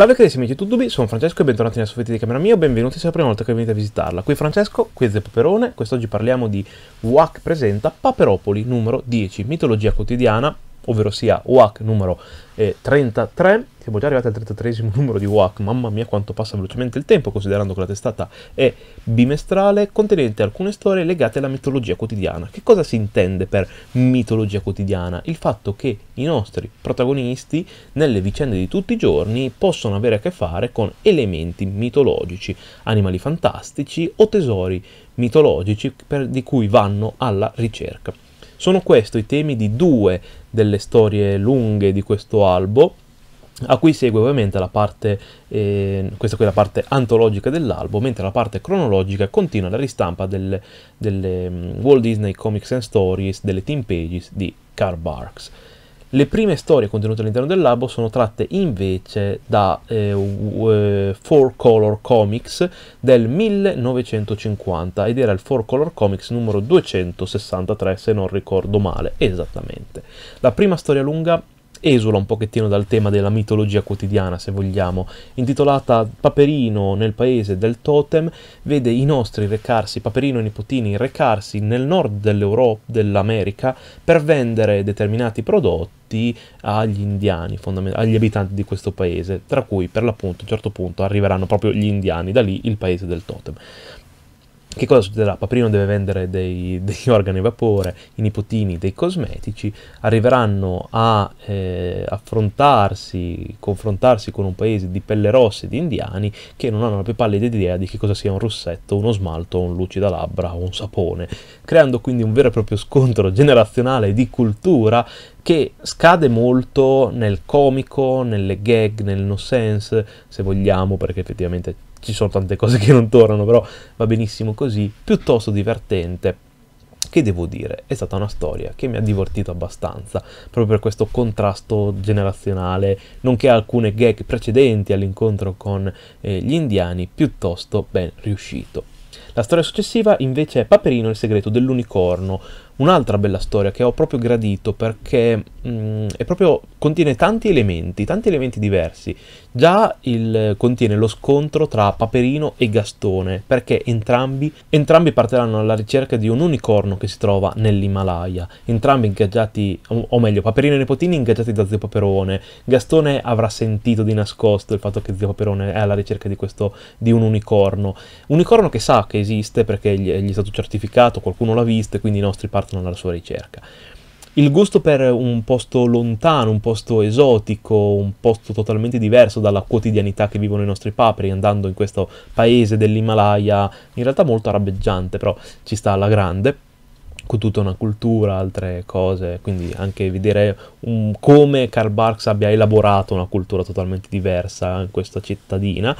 Salve carissimi amici tutti, sono Francesco e bentornati nella soffitta di camera mia, benvenuti se è la prima volta che venite a visitarla. Qui Francesco, qui è Paperone, quest'oggi parliamo di WAC presenta Paperopoli numero 10, mitologia quotidiana, ovvero sia WAC numero eh, 33. Siamo già arrivati al 33 numero di WAC, mamma mia quanto passa velocemente il tempo, considerando che la testata è bimestrale, contenente alcune storie legate alla mitologia quotidiana. Che cosa si intende per mitologia quotidiana? Il fatto che i nostri protagonisti, nelle vicende di tutti i giorni, possono avere a che fare con elementi mitologici, animali fantastici o tesori mitologici per, di cui vanno alla ricerca. Sono questi i temi di due delle storie lunghe di questo albo, a cui segue ovviamente la parte, eh, questa qui è la parte antologica dell'albo, mentre la parte cronologica continua la ristampa delle, delle um, Walt Disney Comics and Stories, delle team pages di Carl Barks. Le prime storie contenute all'interno del labo sono tratte invece da eh, uh, Four Color Comics del 1950 ed era il Four Color Comics numero 263 se non ricordo male esattamente. La prima storia lunga esula un pochettino dal tema della mitologia quotidiana, se vogliamo, intitolata Paperino nel paese del totem, vede i nostri recarsi, Paperino e nipotini, recarsi nel nord dell'Europa, dell'America, per vendere determinati prodotti agli indiani, agli abitanti di questo paese, tra cui per l'appunto a un certo punto arriveranno proprio gli indiani, da lì il paese del totem. Che cosa succederà? Paperino deve vendere dei, degli organi a vapore, i nipotini dei cosmetici, arriveranno a eh, affrontarsi, confrontarsi con un paese di pelle rosse di indiani che non hanno la più pallida idea di che cosa sia un rossetto, uno smalto, un lucida labbra o un sapone, creando quindi un vero e proprio scontro generazionale di cultura che scade molto nel comico, nelle gag, nel no sense, se vogliamo, perché effettivamente ci sono tante cose che non tornano, però va benissimo così, piuttosto divertente. Che devo dire, è stata una storia che mi ha divertito abbastanza, proprio per questo contrasto generazionale, nonché alcune gag precedenti all'incontro con eh, gli indiani, piuttosto ben riuscito. La storia successiva invece è Paperino il segreto dell'unicorno, un'altra bella storia che ho proprio gradito perché mh, mm, proprio, contiene tanti elementi, tanti elementi diversi. Già il, contiene lo scontro tra Paperino e Gastone, perché entrambi, entrambi partiranno alla ricerca di un unicorno che si trova nell'Himalaya, entrambi ingaggiati, o meglio, Paperino e Nepotini ingaggiati da Zio Paperone. Gastone avrà sentito di nascosto il fatto che Zio Paperone è alla ricerca di, questo, di un unicorno. Unicorno che sa che esiste perché gli, gli è stato certificato, qualcuno l'ha visto e quindi i nostri partono alla sua ricerca. Il gusto per un posto lontano, un posto esotico, un posto totalmente diverso dalla quotidianità che vivono i nostri paperi, andando in questo paese dell'Himalaya, in realtà molto arabeggiante, però ci sta alla grande, con tutta una cultura, altre cose, quindi anche vedere um, come Karl Barks abbia elaborato una cultura totalmente diversa in questa cittadina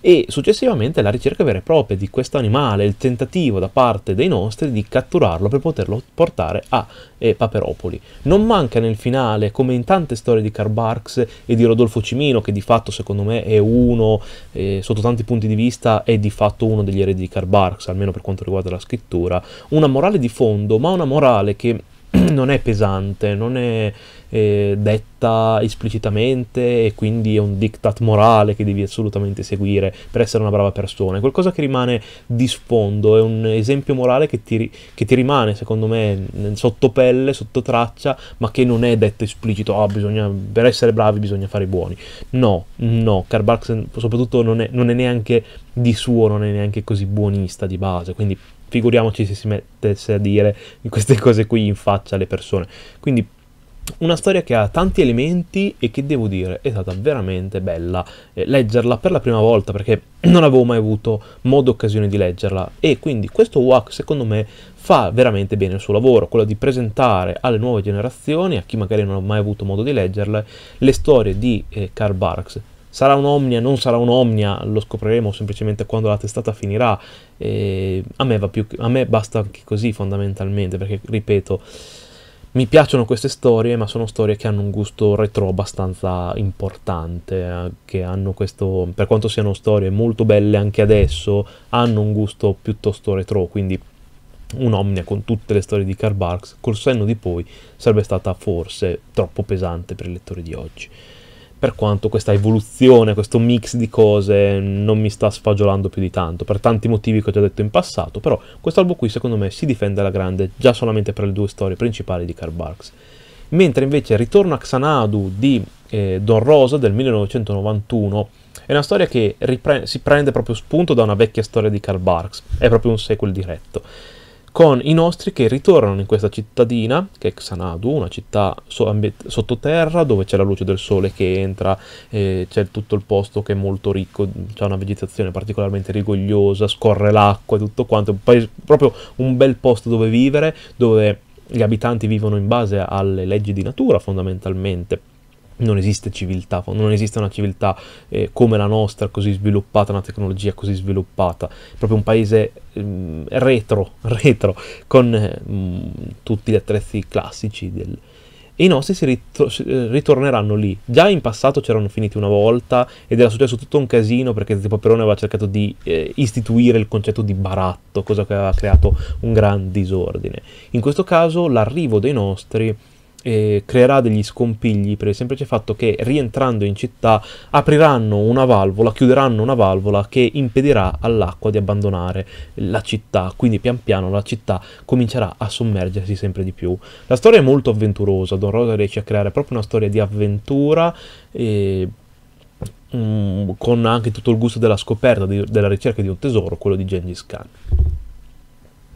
e successivamente la ricerca vera e propria di questo animale, il tentativo da parte dei nostri di catturarlo per poterlo portare a eh, Paperopoli. Non manca nel finale, come in tante storie di Karl Barks e di Rodolfo Cimino, che di fatto secondo me è uno, eh, sotto tanti punti di vista, è di fatto uno degli eredi di Karl Barks, almeno per quanto riguarda la scrittura, una morale di fondo, ma una morale che non è pesante, non è eh, detta esplicitamente e quindi è un diktat morale che devi assolutamente seguire per essere una brava persona, è qualcosa che rimane di sfondo, è un esempio morale che ti, che ti rimane secondo me sotto pelle, sotto traccia, ma che non è detto esplicito, oh, bisogna, per essere bravi bisogna fare i buoni. No, no, Karl Barks soprattutto non è, non è neanche di suo, non è neanche così buonista di base, quindi figuriamoci se si mettesse a dire queste cose qui in faccia alle persone. Quindi una storia che ha tanti elementi e che devo dire è stata veramente bella eh, leggerla per la prima volta perché non avevo mai avuto modo e occasione di leggerla e quindi questo WAC secondo me fa veramente bene il suo lavoro, quello di presentare alle nuove generazioni, a chi magari non ha mai avuto modo di leggerle, le storie di eh, Karl Barks. Sarà un'omnia, non sarà un'omnia, lo scopriremo semplicemente quando la testata finirà. E a me più, a me basta anche così fondamentalmente, perché ripeto, mi piacciono queste storie, ma sono storie che hanno un gusto retro abbastanza importante, eh, che hanno questo, per quanto siano storie molto belle anche adesso, hanno un gusto piuttosto retro, quindi un'omnia con tutte le storie di Karl Barks, col senno di poi, sarebbe stata forse troppo pesante per i lettori di oggi. Per quanto questa evoluzione, questo mix di cose non mi sta sfagiolando più di tanto, per tanti motivi che ho già detto in passato, però questo albo qui secondo me si difende alla grande già solamente per le due storie principali di Karl Barks. Mentre invece Ritorno a Xanadu di eh, Don Rosa del 1991 è una storia che si prende proprio spunto da una vecchia storia di Karl Barks, è proprio un sequel diretto con i nostri che ritornano in questa cittadina, che è Xanadu, una città so- sottoterra dove c'è la luce del sole che entra, eh, c'è tutto il posto che è molto ricco, c'è una vegetazione particolarmente rigogliosa, scorre l'acqua e tutto quanto, un proprio un bel posto dove vivere, dove gli abitanti vivono in base alle leggi di natura fondamentalmente non esiste civiltà, non esiste una civiltà eh, come la nostra, così sviluppata, una tecnologia così sviluppata, proprio un paese eh, retro, retro, con eh, tutti gli attrezzi classici del... E i nostri si ritro- eh, ritorneranno lì. Già in passato c'erano finiti una volta ed era successo tutto un casino perché Zeppo Perone aveva cercato di eh, istituire il concetto di baratto, cosa che aveva creato un gran disordine. In questo caso l'arrivo dei nostri eh, creerà degli scompigli. Per il semplice fatto che rientrando in città apriranno una valvola, chiuderanno una valvola che impedirà all'acqua di abbandonare la città, quindi pian piano la città comincerà a sommergersi sempre di più. La storia è molto avventurosa, Don Rosa riesce a creare proprio una storia di avventura e mm, con anche tutto il gusto della scoperta, di, della ricerca di un tesoro, quello di Gengis Khan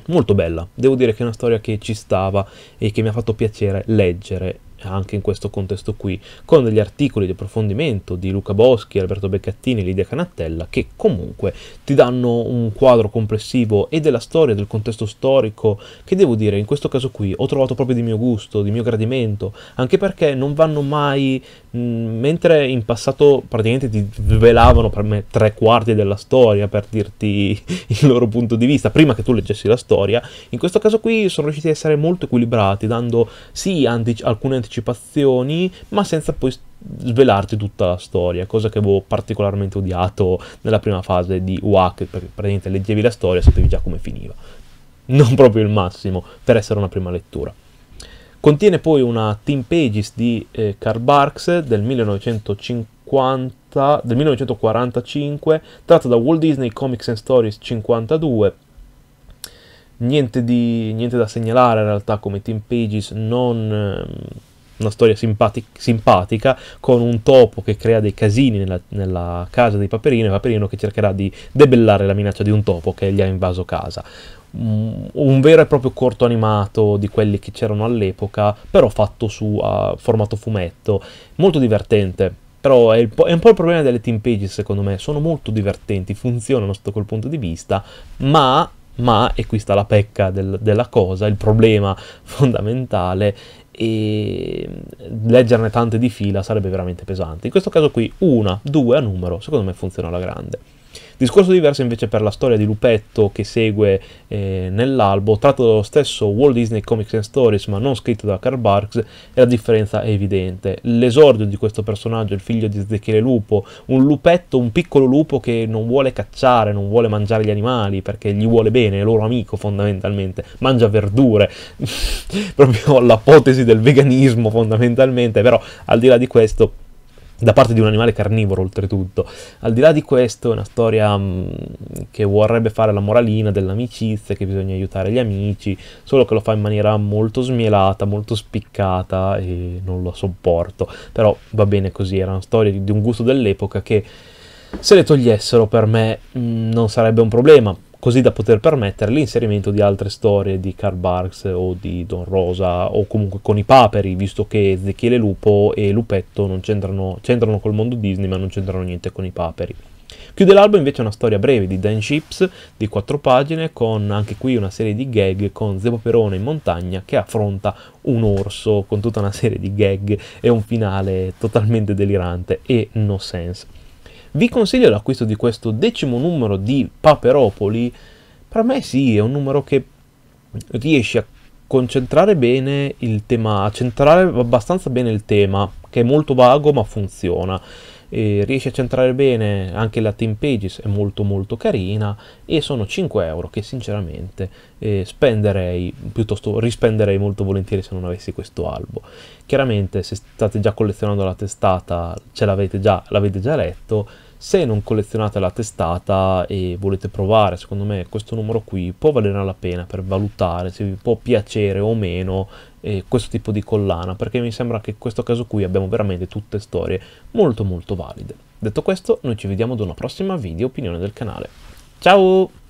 molto bella. Devo dire che è una storia che ci stava e che mi ha fatto piacere leggere anche in questo contesto qui, con degli articoli di approfondimento di Luca Boschi, Alberto Beccattini e Lidia Canattella, che comunque ti danno un quadro complessivo e della storia, del contesto storico, che devo dire, in questo caso qui ho trovato proprio di mio gusto, di mio gradimento, anche perché non vanno mai, mentre in passato praticamente ti svelavano per me tre quarti della storia per dirti il loro punto di vista, prima che tu leggessi la storia, in questo caso qui sono riusciti ad essere molto equilibrati, dando sì antici- alcune anticipazioni, ma senza poi svelarti tutta la storia, cosa che avevo particolarmente odiato nella prima fase di WAC, perché praticamente leggevi la storia e sapevi già come finiva. Non proprio il massimo per essere una prima lettura. Contiene poi una Team Pages di eh, Karl Barks del 1950, del 1945, tratta da Walt Disney Comics and Stories 52, Niente, di, niente, da segnalare in realtà come Team Pages, non, ehm, una storia simpati- simpatica con un topo che crea dei casini nella, nella casa di Paperino e Paperino che cercherà di debellare la minaccia di un topo che gli ha invaso casa. Un, vero e proprio corto animato di quelli che c'erano all'epoca, però fatto su uh, formato fumetto, molto divertente. Però è, è, un po' il problema delle team pages, secondo me. Sono molto divertenti, funzionano sotto quel punto di vista, ma ma, e qui sta la pecca del, della cosa, il problema fondamentale, e leggerne tante di fila sarebbe veramente pesante. In questo caso qui una, due a numero, secondo me funziona alla grande. Discorso diverso invece per la storia di Lupetto che segue eh, nell'albo, tratto dallo stesso Walt Disney Comics and Stories ma non scritto da Karl Barks, e la differenza è evidente. L'esordio di questo personaggio, il figlio di Ezechiele Lupo, un lupetto, un piccolo lupo che non vuole cacciare, non vuole mangiare gli animali perché gli vuole bene, è loro amico fondamentalmente, mangia verdure, proprio l'apotesi del veganismo fondamentalmente, però al di là di questo da parte di un animale carnivoro oltretutto. Al di là di questo è una storia mh, mm, che vorrebbe fare la moralina dell'amicizia, che bisogna aiutare gli amici, solo che lo fa in maniera molto smielata, molto spiccata e non lo sopporto. Però va bene così, era una storia di, di un gusto dell'epoca che se le togliessero per me mh, mm, non sarebbe un problema così da poter permettere l'inserimento di altre storie di Karl Barks o di Don Rosa o comunque con i paperi, visto che Ezechiele Lupo e Lupetto non c'entrano, c'entrano col mondo Disney ma non c'entrano niente con i paperi. Chiude l'album invece una storia breve di Dan Ships di quattro pagine con anche qui una serie di gag con Zebo Perone in montagna che affronta un orso con tutta una serie di gag e un finale totalmente delirante e no sense. Vi consiglio l'acquisto di questo decimo numero di Paperopoli. Per me sì, è un numero che riesce a concentrare bene il tema, a centrare abbastanza bene il tema, che è molto vago ma funziona. E riesce a centrare bene, anche la team pages è molto molto carina e sono 5 euro che sinceramente eh, spenderei, piuttosto rispenderei molto volentieri se non avessi questo albo. Chiaramente se state già collezionando la testata ce l'avete già, l'avete già letto, se non collezionate la testata e volete provare, secondo me questo numero qui può valere la pena per valutare se vi può piacere o meno eh, questo tipo di collana, perché mi sembra che in questo caso qui abbiamo veramente tutte storie molto molto valide. Detto questo, noi ci vediamo ad una prossima video opinione del canale. Ciao!